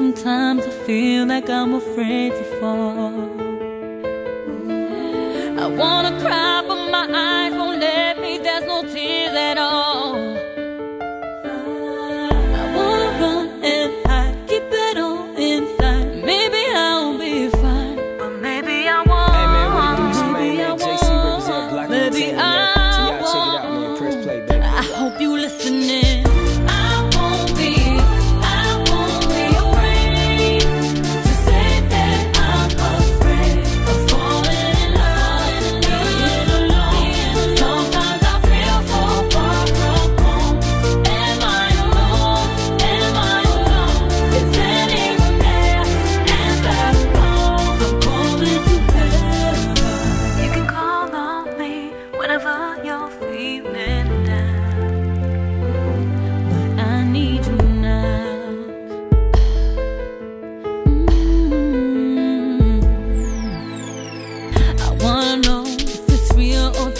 Sometimes I feel like I'm afraid to fall. I wanna cry but my eyes won't let me. There's no tears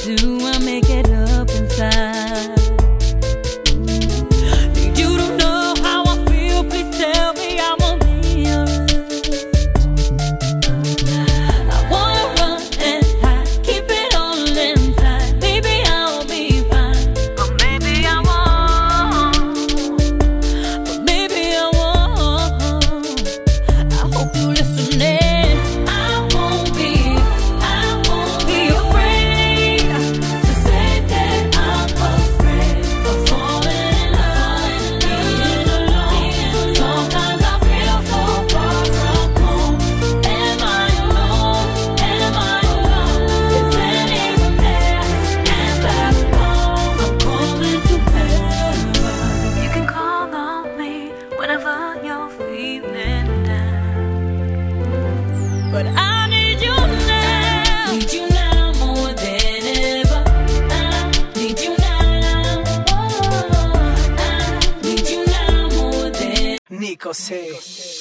do but I need you now. Need you now more than ever. I need you now. I need you now more than says.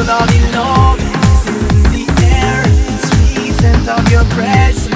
with all in love It's in the air, sweet scent of your breath.